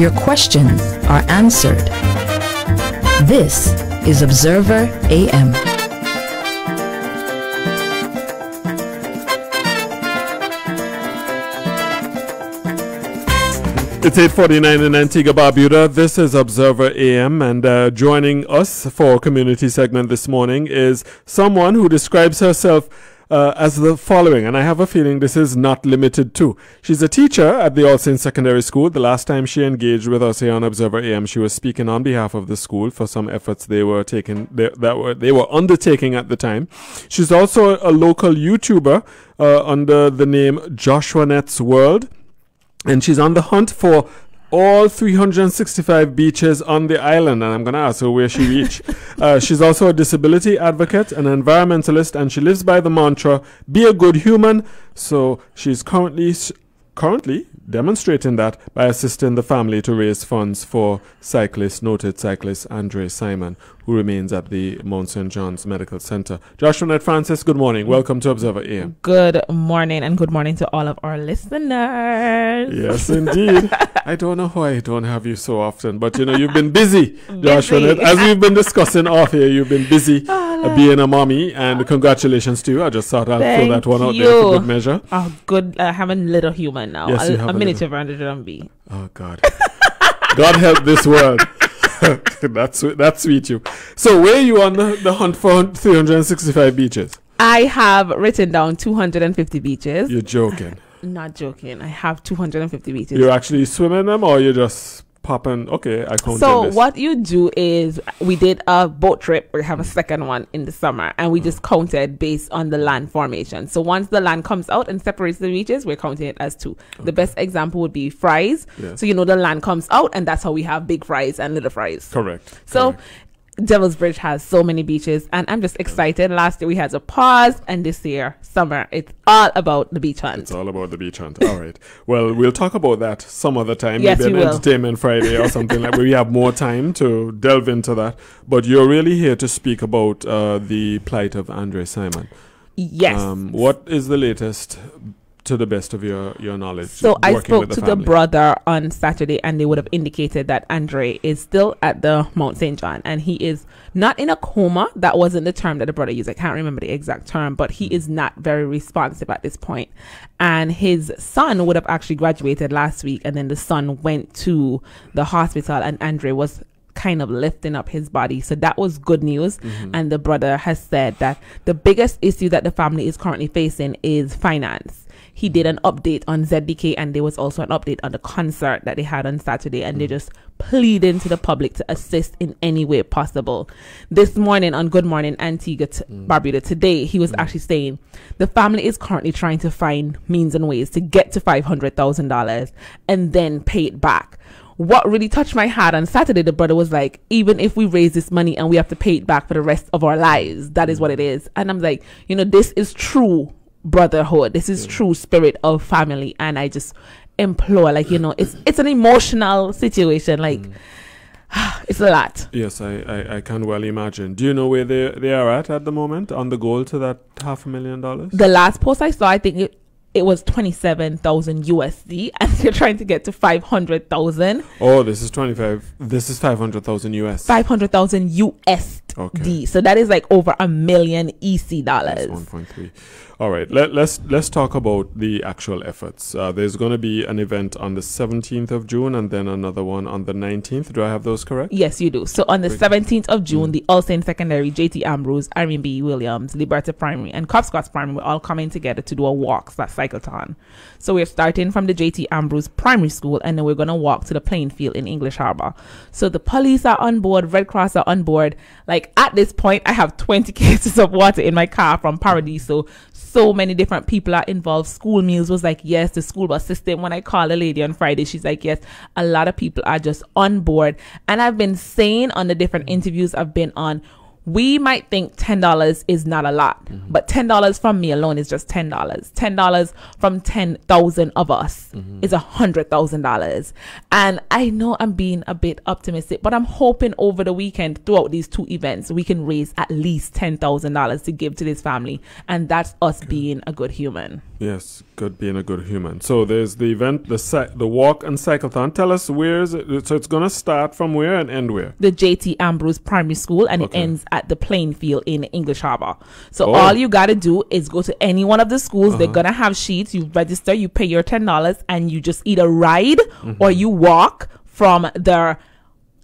Your questions are answered. This is Observer AM. It's 8.49 in Antigua, Barbuda. This is Observer AM, and uh, joining us for community segment this morning is someone who describes herself uh, as the following, and I have a feeling this is not limited to. She's a teacher at the All Saints Secondary School. The last time she engaged with us here on Observer AM, she was speaking on behalf of the school for some efforts they were taking they, that were they were undertaking at the time. She's also a local YouTuber uh, under the name Joshuanette's World and she's on the hunt for all 365 beaches on the island and i'm going to ask her where she reached uh, she's also a disability advocate an environmentalist and she lives by the mantra be a good human. So she's currently currently demonstrating that by assisting the family to raise funds for cyclist noted cyclist andre simon who remains at the Mount St. John's Medical Center. Joshuanette Francis, good morning. Welcome to Observer AM. Good morning, and good morning to all of our listeners. Yes, indeed. I don't know why I don't have you so often, but you know, you've been busy, Joshuanette. As we've been discussing off here, you've been busy uh, being a mommy, and congratulations to you. I just thought I'd throw that one out you. there for good measure. Oh, good. Uh, having a little human now. Yes, a, you have a version of me. Oh, God. God help this world. that's that's sweet you. So where are you on the, the hunt for 365 beaches? I have written down 250 beaches. You're joking. Not joking. I have 250 beaches. You're actually swimming them, or you're just popping? Okay, I counted So this. what you do is we did a boat trip. We have a second one in the summer, and we just counted based on the land formation. So once the land comes out and separates the beaches, we're counting it as two. The best example would be Ffryes. Yeah. So you know the land comes out, and that's how we have big Ffryes and little Ffryes. Correct. So correct. Devil's Bridge has so many beaches, and I'm just excited. Last year we had a pause, and this year summer it's all about the beach hunt. It's all about the beach hunt. All right. Well, we'll talk about that some other time. Yes, Maybe an will. entertainment Friday or something like. We have more time to delve into that. But you're really here to speak about uh, the plight of Andre Simon. yes. Um, what is the latest, to the best of your your knowledge? So I spoke with to the brother on Saturday, and they would have indicated that Andre is still at the Mount St. John, and he is not in a coma. That wasn't the term that the brother used. I can't remember the exact term, but he hmm. is not very responsive at this point. And his son would have actually graduated last week, and then the son went to the hospital, and Andre was kind of lifting up his body. So that was good news. Mm-hmm. And the brother has said that the biggest issue that the family is currently facing is finance. He did an update on ZDK and there was also an update on the concert that they had on Saturday and they're mm. just pleading to the public to assist in any way possible. This morning on Good Morning Antigua t- mm. Barbuda today, he was mm. actually saying the family is currently trying to find means and ways to get to $500,000 and then pay it back. What really touched my heart on Saturday, the brother was like, even if we raise this money and we have to pay it back for the rest of our lives, that is what it is. And I'm like, you know, this is true brotherhood. This is true spirit of family. And I just implore, like, you know, it's it's an emotional situation. Like mm. it's a lot. Yes, I, I, I can well imagine. Do you know where they they are at at the moment on the goal to that half a million dollars? The last post I saw, I think it it was twenty seven thousand USD and they're trying to get to five hundred thousand. Oh, this is twenty five. This is five hundred thousand US. Five hundred thousand USD. Okay. So that is like over a million EC dollars. 1.3. All right, let, let's let's talk about the actual efforts. Uh, there's going to be an event on the 17th of June and then another one on the 19th. Do I have those correct? Yes, you do. So on the Great. 17th of June, the All Saints Secondary, JT Ambrose, Irene B. Williams, Liberta Primary, and Copscotts Primary were all coming together to do a walk, that cyclethon. So we're starting from the JT Ambrose Primary School, and then we're going to walk to the playing field in English Harbor. So the police are on board, Red Cross are on board. Like at this point, I have 20 cases of water in my car from Paradiso. So many different people are involved. School meals was like, yes, the school bus system. When I call a lady on Friday, she's like, yes, a lot of people are just on board. And I've been saying on the different interviews I've been on, we might think $10 is not a lot, mm-hmm. but $10 from me alone is just $10. $10 from 10,000 of us mm-hmm. is $100,000. And I know I'm being a bit optimistic, but I'm hoping over the weekend throughout these two events, we can raise at least $10,000 to give to this family. And that's us being a good human. Yes, good being a good human. So there's the event, the the walk and cyclethon. Tell us where is it? So it's going to start from where and end where? The JT Ambrose Primary School, and Okay. it ends at the playing field in English Harbor. So Oh. all you gotta do is go to any one of the schools. They're Uh-huh. gonna have sheets. You register, you pay your ten dollars, and you just either ride Mm-hmm. or you walk from the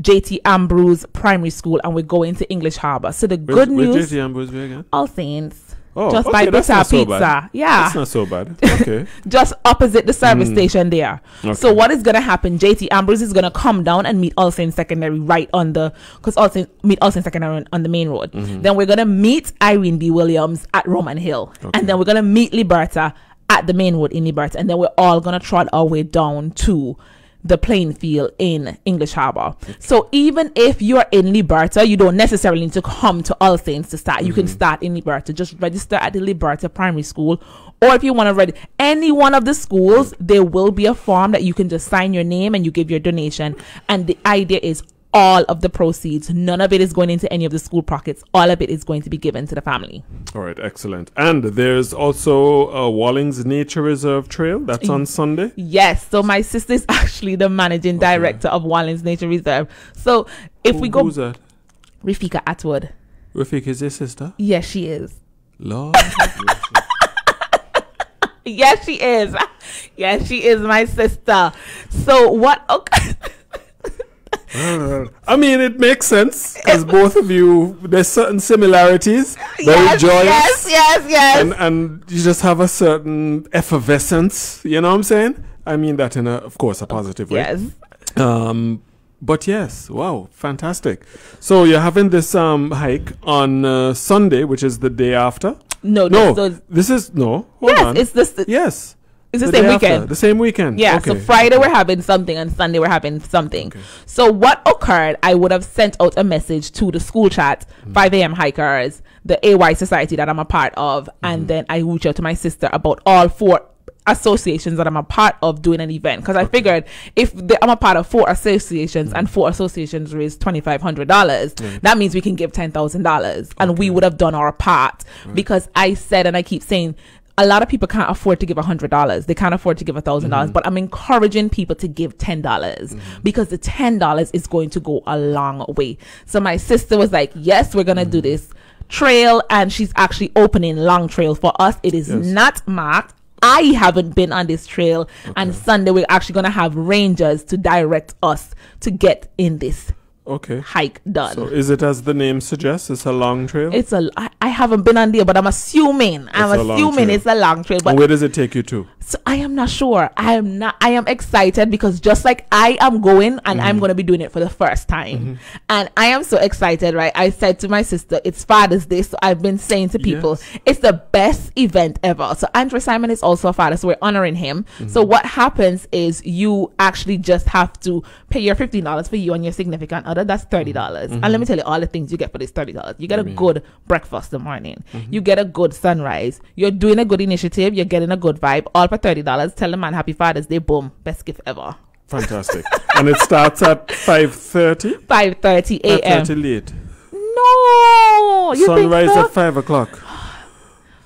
JT Ambrose Primary School, and we're going to English Harbor. So the Where's- good where's news, JT Ambrose be again? All Saints. Oh, just okay, by Pizza so Pizza. bad. Yeah. That's not so bad. Okay. just opposite the service station there. Mm. Okay. So what is going to happen? JT Ambrose is going to come down and meet Olsen Secondary right on the because Olsen meet Olsen Secondary on, on the main road. Mm-hmm. Then we're going to meet Irene B. Williams at Roman Hill, Okay. and then we're going to meet Liberta at the main road in Liberta, and then we're all going to trot our way down to the playing field in English Harbor. So even if you're in Liberta, you don't necessarily need to come to All Saints to start. You can mm-hmm. start in Liberta. Just register at the Liberta Primary School. Or if you want to read any one of the schools, there will be a form that you can just sign your name and you give your donation. And the idea is all of the proceeds, none of it is going into any of the school pockets. All of it is going to be given to the family. All right, excellent. And there's also uh, Wallings Nature Reserve Trail. That's on Sunday. Yes. So my sister is actually the managing director of Wallings Nature Reserve. So if we go, Who's that? Rafika Atwood. Rafik is your sister? Yes, she is. Lord. Yes, she is. Yes, she is my sister. So what? Okay. I mean, it makes sense because both of you, there's certain similarities, very yes, joyous, yes, yes, yes. and and you just have a certain effervescence. You know what I'm saying? I mean that in a, of course, a positive way. yes. Um, but yes, wow, fantastic. So you're having this um hike on uh, Sunday, which is the day after. No, No, no. So, this is no. Hold yes, on. it's this. yes, It's the, day same after, weekend. the same weekend. Yeah, Okay. so Friday we're having something and Sunday we're having something. Okay. So what occurred, I would have sent out a message to the school chat, Mm. 5 a.m. hikers, the AY society that I'm a part of, Mm-hmm. and then I reached out to my sister about all four associations that I'm a part of doing an event because I figured if the, I'm a part of four associations Mm. and four associations raise twenty five hundred dollars, that means we can give ten thousand dollars, and we would have done our part because I said and I keep saying a lot of people can't afford to give a hundred dollars. They can't afford to give a thousand dollars. Mm-hmm. But I'm encouraging people to give ten dollars mm-hmm. because the ten dollars is going to go a long way. So my sister was like, "Yes, we're gonna do mm-hmm. this trail," and she's actually opening Long Trail for us. It is Yes. not marked. I haven't been on this trail, and Sunday we're actually gonna have rangers to direct us to get in this Okay. hike done. So is it as the name suggests? It's a long trail. it's a. I, I haven't been on there, but I'm assuming. I'm It's long assuming it's a long trail. But and where does it take you to? So I am not sure. I am not. I am excited because just like I am going and Mm-hmm. I'm going to be doing it for the first time, and I am so excited. Right? I said to my sister, "It's Father's Day," so I've been saying to people, Yes. "It's the best event ever." So Andre Simon is also a father, so we're honoring him. Mm-hmm. So what happens is you actually just have to pay your fifteen dollars for you and your significant other. That's thirty dollars, and let me tell you all the things you get for this thirty dollars. You get a Mm-hmm. good breakfast in the morning. You get a good sunrise. You're doing a good initiative. You're getting a good vibe. All for thirty dollars. Tell the man Happy Father's Day. Boom, best gift ever. Fantastic. and it starts at 5.30? Five thirty a.m. 5.30 late. No, you Sunrise so? at 5 o'clock.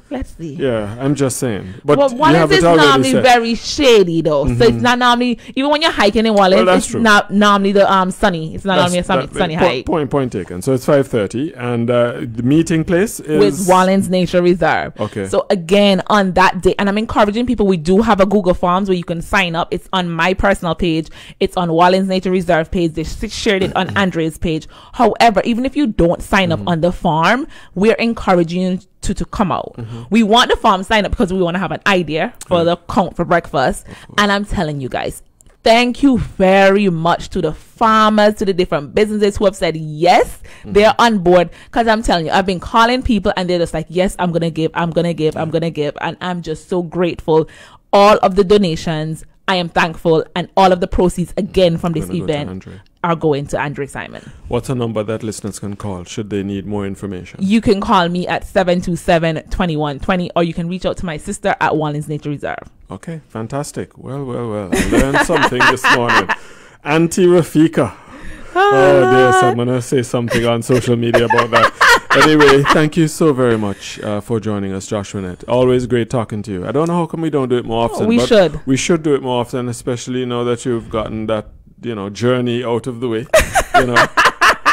Let's see. Yeah, I'm just saying. But well, Wallace is normally very shady though, so it's not normally even when you're hiking in Wallace, Well, it's true. not normally the um sunny. It's not That's- normally a sunny, that- sunny po- hike. Point, point taken. So it's 5.30 and uh, the meeting place is... with Wallings Nature Reserve. Okay. So again, on that day, and I'm encouraging people. We do have a Google Forms where you can sign up. It's on my personal page. It's on Wallings Nature Reserve page. They shared it on Andrea's page. However, even if you don't sign up on the farm, we're encouraging you to to come out. We want the farm sign up because we want to have an idea for the count for breakfast. And I'm telling you guys. Thank you very much to the farmers, to the different businesses who have said yes, they're on board. Cause I'm telling you, I've been calling people and they're just like, yes, I'm gonna give, I'm gonna give, I'm gonna give. And I'm just so grateful. All of the donations, I am thankful. And all of the proceeds again from this to event. Are going to Andre Simon. What's a number that listeners can call should they need more information? You can call me at 727-2120 or you can reach out to my sister at Wallings Nature Reserve. Okay, fantastic. Well, well, well. I learned something this morning. Auntie Rafika. oh dear, so I'm gonna say something on social media about that. anyway, thank you so very much uh, for joining us, Joshuanette. Always great talking to you. I don't know how come we don't do it more often. we but should. We should do it more often, especially now that you've gotten that you know journey out of the way. you know,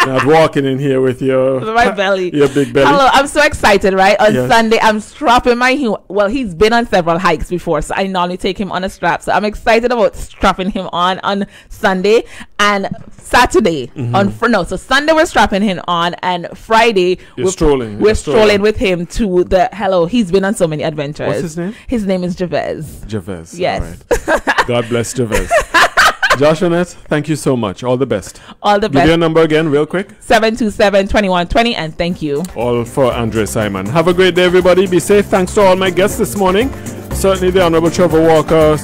not walking in here with your My belly. your big belly. Hello, I'm so excited, right? On Yes. Sunday, I'm strapping my well, he's been on several hikes before, so I normally take him on a strap. So I'm excited about strapping him on on Sunday and Saturday Mm-hmm. on fr- no, so Sunday we're strapping him on, and Friday You're we're strolling, We're strolling. strolling with him to the hello. He's been on so many adventures. What's his name? His name is Javez. Javez. Yes. All right. God bless Javez. Joshuanette, thank you so much. All the best. All the best. Give your number again, real quick. 727 2120, and thank you. All for Andre Simon. Have a great day, everybody. Be safe. Thanks to all my guests this morning. Certainly the Honorable Trevor Walker.